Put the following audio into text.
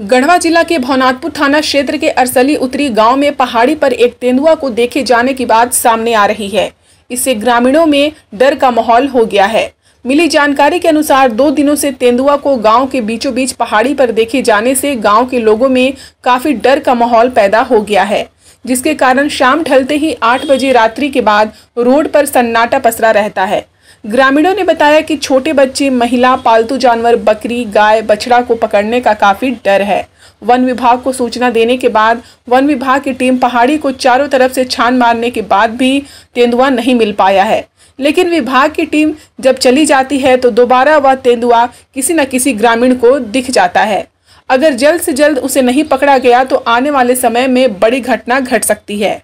गढ़वा जिला के भवनाथपुर थाना क्षेत्र के अरसली उत्तरी गाँव में पहाड़ी पर एक तेंदुआ को देखे जाने की बात सामने आ रही है। इससे ग्रामीणों में डर का माहौल हो गया है। मिली जानकारी के अनुसार दो दिनों से तेंदुआ को गाँव के बीचों बीच पहाड़ी पर देखे जाने से गाँव के लोगों में काफ़ी डर का माहौल पैदा हो गया है, जिसके कारण शाम ढलते ही आठ बजे रात्रि के बाद रोड पर सन्नाटा पसरा रहता है। ग्रामीणों ने बताया कि छोटे बच्चे, महिला, पालतू जानवर, बकरी, गाय, बछड़ा को पकड़ने का काफ़ी डर है। वन विभाग को सूचना देने के बाद वन विभाग की टीम पहाड़ी को चारों तरफ़ से छान मारने के बाद भी तेंदुआ नहीं मिल पाया है। लेकिन विभाग की टीम जब चली जाती है तो दोबारा वह तेंदुआ किसी न किसी ग्रामीण को दिख जाता है। अगर जल्द से जल्द उसे नहीं पकड़ा गया तो आने वाले समय में बड़ी घटना घट सकती है।